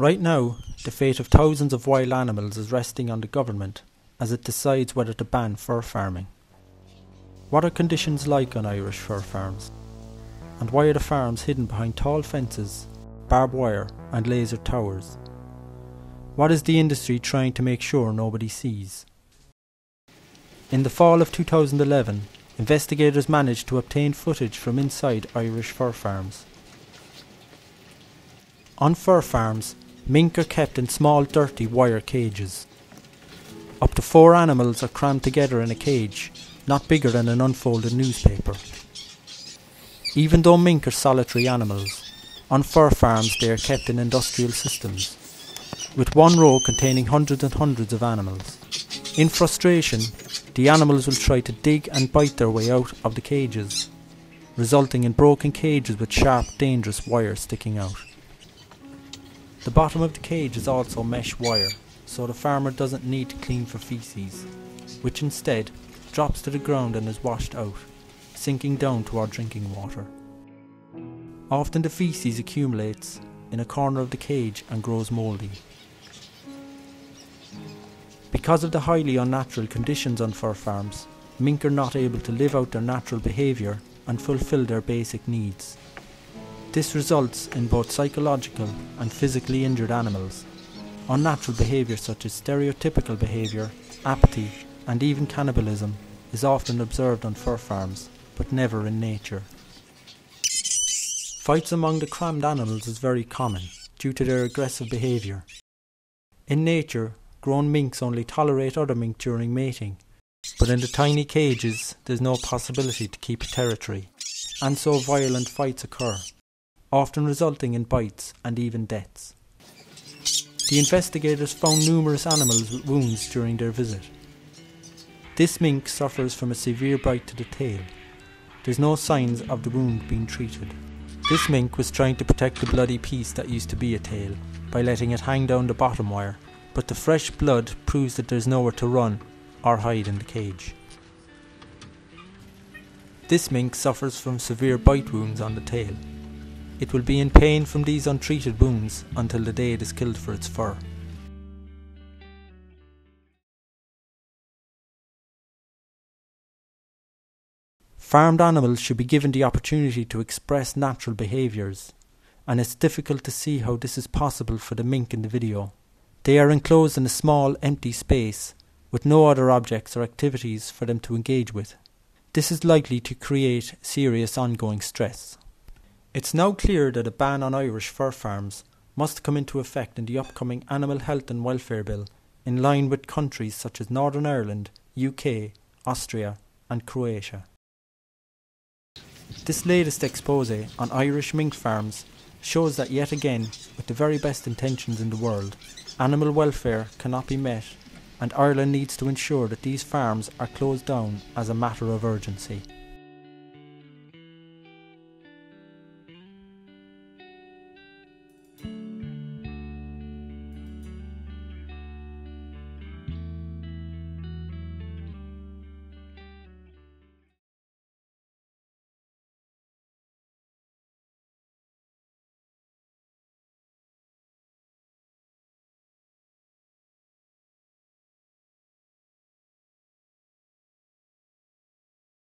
Right now, the fate of thousands of wild animals is resting on the government as it decides whether to ban fur farming. What are conditions like on Irish fur farms? And why are the farms hidden behind tall fences, barbed wire, and laser towers? What is the industry trying to make sure nobody sees? In the fall of 2011, investigators managed to obtain footage from inside Irish fur farms. On fur farms, mink are kept in small dirty wire cages. Up to four animals are crammed together in a cage, not bigger than an unfolded newspaper. Even though mink are solitary animals, on fur farms they are kept in industrial systems, with one row containing hundreds and hundreds of animals. In frustration, the animals will try to dig and bite their way out of the cages, resulting in broken cages with sharp, dangerous wires sticking out. The bottom of the cage is also mesh wire, so the farmer doesn't need to clean for feces, which instead drops to the ground and is washed out, sinking down to our drinking water. Often the feces accumulates in a corner of the cage and grows mouldy. Because of the highly unnatural conditions on fur farms, mink are not able to live out their natural behaviour and fulfill their basic needs. This results in both psychological and physically injured animals. Unnatural behaviour such as stereotypical behaviour, apathy, and even cannibalism is often observed on fur farms, but never in nature. Fights among the crammed animals is very common due to their aggressive behaviour. In nature, grown minks only tolerate other mink during mating, but in the tiny cages there's no possibility to keep territory, and so violent fights occur, often resulting in bites and even deaths. The investigators found numerous animals with wounds during their visit. This mink suffers from a severe bite to the tail. There's no signs of the wound being treated. This mink was trying to protect the bloody piece that used to be a tail by letting it hang down the bottom wire but the fresh blood proves that there's nowhere to run or hide in the cage. This mink suffers from severe bite wounds on the tail. It will be in pain from these untreated wounds until the day it is killed for its fur. Farmed animals should be given the opportunity to express natural behaviours, and it's difficult to see how this is possible for the mink in the video. They are enclosed in a small, empty space with no other objects or activities for them to engage with. This is likely to create serious ongoing stress. It's now clear that a ban on Irish fur farms must come into effect in the upcoming Animal Health and Welfare Bill in line with countries such as Northern Ireland, UK, Austria, and Croatia. This latest expose on Irish mink farms shows that yet again, with the very best intentions in the world, Animal welfare cannot be met, and Ireland needs to ensure that these farms are closed down as a matter of urgency.